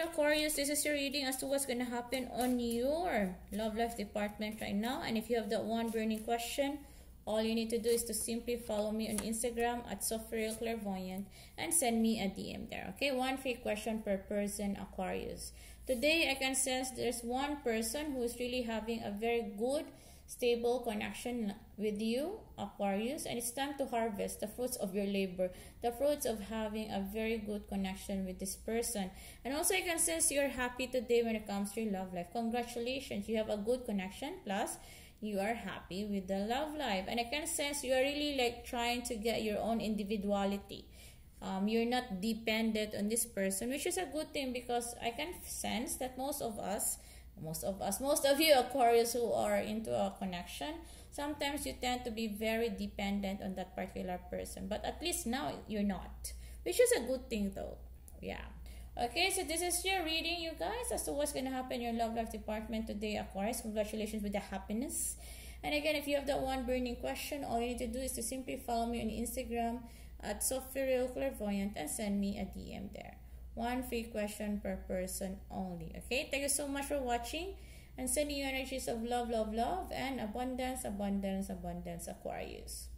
Aquarius, this is your reading as to what's going to happen on your love life department right now. And if you have that one burning question, all you need to do is to simply follow me on Instagram at Sopheriel Clairvoyant and send me a DM there. Okay, one free question per person, Aquarius. Today, I can sense there's one person who is really having a very good stable connection with you, Aquarius, and it's time to harvest the fruits of your labor, the fruits of having a very good connection with this person. And also, I can sense you're happy today when it comes to your love life. Congratulations, you have a good connection, plus you are happy with the love life. And I can sense you are really like trying to get your own individuality. Um, you're not dependent on this person, which is a good thing because I can sense that most of us most of us, most of you Aquarius who are into a connection, sometimes you tend to be very dependent on that particular person. But at least now you're not, which is a good thing though. Yeah. Okay, so this is your reading, you guys, as to what's going to happen in your love life department today, Aquarius. Congratulations with the happiness. And again, if you have that one burning question, all you need to do is to simply follow me on Instagram at Sopheriel Clairvoyant and send me a DM there one free question per person only. Okay? Thank you so much for watching. And sending you energies of love love love and abundance abundance abundance aquarius